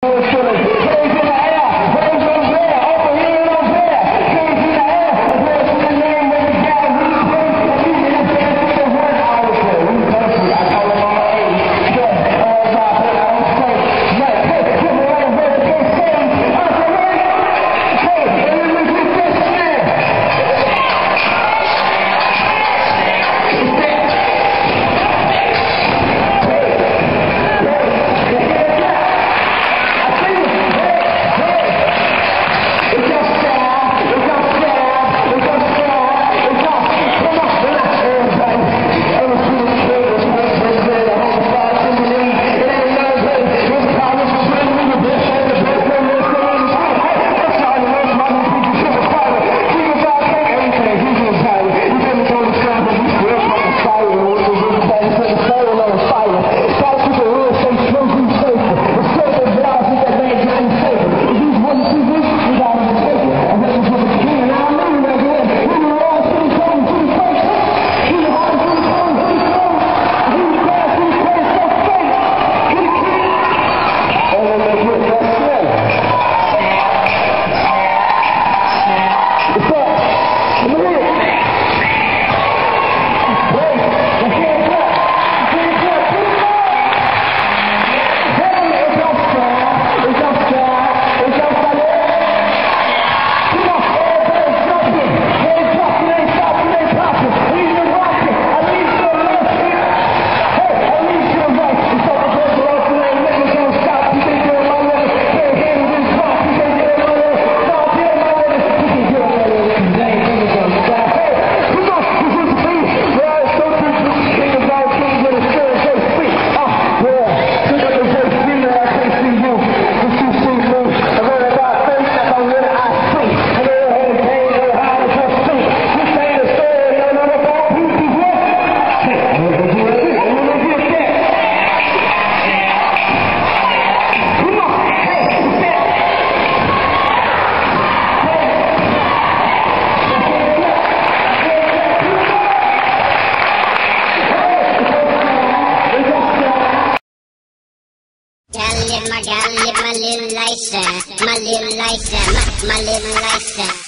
Oh. My gal, live my little life, my little life, my, my little life.